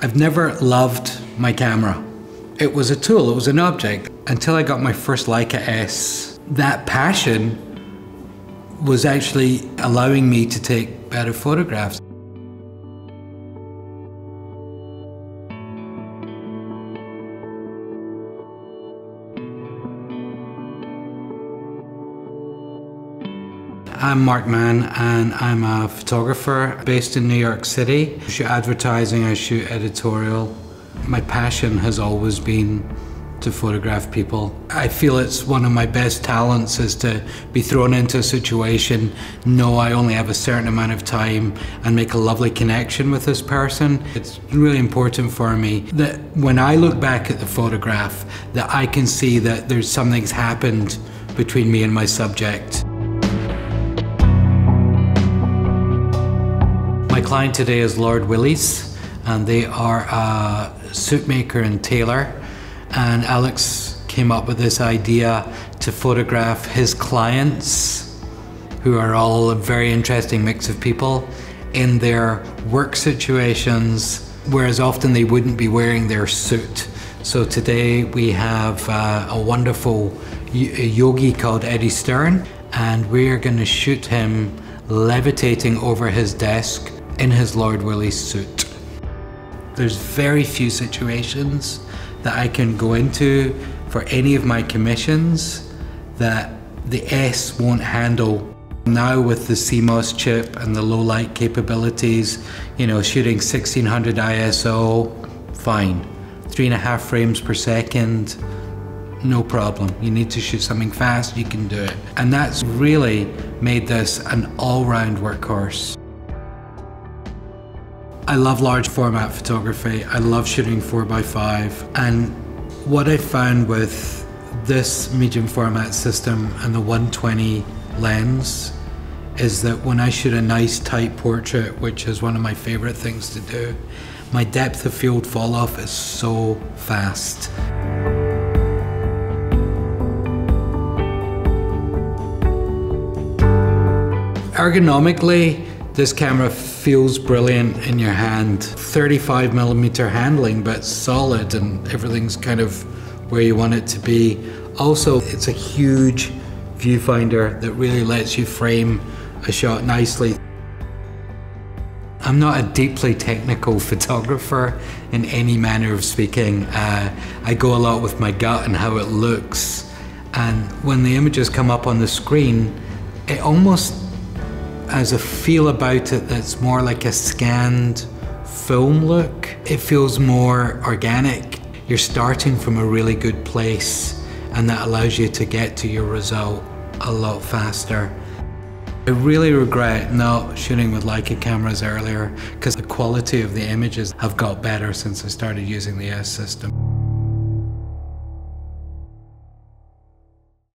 I've never loved my camera. It was a tool, it was an object. Until I got my first Leica S, that passion was actually allowing me to take better photographs. I'm Mark Mann and I'm a photographer based in New York City. I shoot advertising, I shoot editorial. My passion has always been to photograph people. I feel it's one of my best talents is to be thrown into a situation, know I only have a certain amount of time and make a lovely connection with this person. It's really important for me that when I look back at the photograph that I can see that there's something's happened between me and my subject. My client today is Lord Willy's, and they are a suit maker and tailor. And Alex came up with this idea to photograph his clients, who are all a very interesting mix of people, in their work situations, whereas often they wouldn't be wearing their suit. So today we have uh, a wonderful yogi called Eddie Stern, and we're going to shoot him levitating over his desk in his Lord Willy suit. There's very few situations that I can go into for any of my commissions that the S won't handle. Now with the CMOS chip and the low light capabilities, you know, shooting 1600 ISO, fine. Three and a half frames per second, no problem. You need to shoot something fast, you can do it. And that's really made this an all-round workhorse. I love large format photography. I love shooting 4x5. And what I found with this medium format system and the 120 lens is that when I shoot a nice tight portrait, which is one of my favorite things to do, my depth of field fall off is so fast. Ergonomically, this camera feels brilliant in your hand. 35 millimeter handling, but solid and everything's kind of where you want it to be. Also, it's a huge viewfinder that really lets you frame a shot nicely. I'm not a deeply technical photographer in any manner of speaking. Uh, I go a lot with my gut and how it looks. And when the images come up on the screen, it almost has a feel about it that's more like a scanned film look. It feels more organic. You're starting from a really good place and that allows you to get to your result a lot faster. I really regret not shooting with Leica cameras earlier because the quality of the images have got better since I started using the S system.